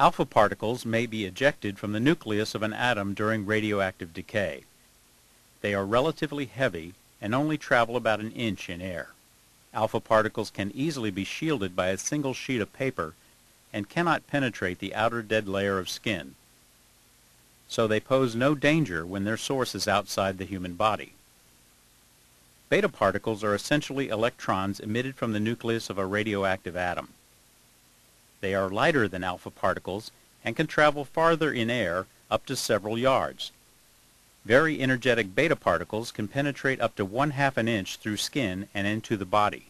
Alpha particles may be ejected from the nucleus of an atom during radioactive decay. They are relatively heavy and only travel about an inch in air. Alpha particles can easily be shielded by a single sheet of paper and cannot penetrate the outer dead layer of skin. So they pose no danger when their source is outside the human body. Beta particles are essentially electrons emitted from the nucleus of a radioactive atom. They are lighter than alpha particles and can travel farther in air up to several yards. Very energetic beta particles can penetrate up to one half an inch through skin and into the body.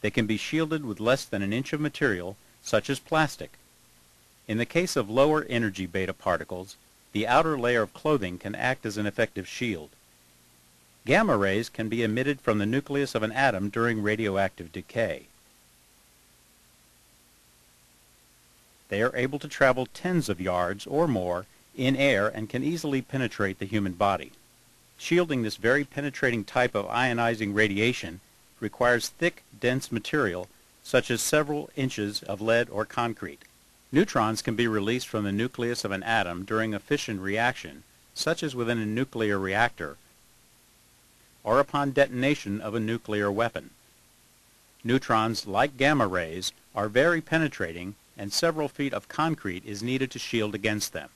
They can be shielded with less than an inch of material, such as plastic. In the case of lower energy beta particles, the outer layer of clothing can act as an effective shield. Gamma rays can be emitted from the nucleus of an atom during radioactive decay. They are able to travel tens of yards or more in air and can easily penetrate the human body. Shielding this very penetrating type of ionizing radiation requires thick, dense material such as several inches of lead or concrete. Neutrons can be released from the nucleus of an atom during a fission reaction, such as within a nuclear reactor, or upon detonation of a nuclear weapon. Neutrons, like gamma rays, are very penetrating and several feet of concrete is needed to shield against them.